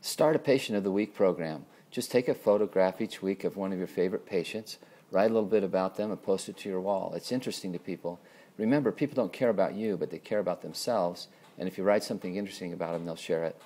Start a Patient of the Week program. Just take a photograph each week of one of your favorite patients, write a little bit about them, and post it to your wall. It's interesting to people. Remember, people don't care about you, but they care about themselves. And if you write something interesting about them, they'll share it.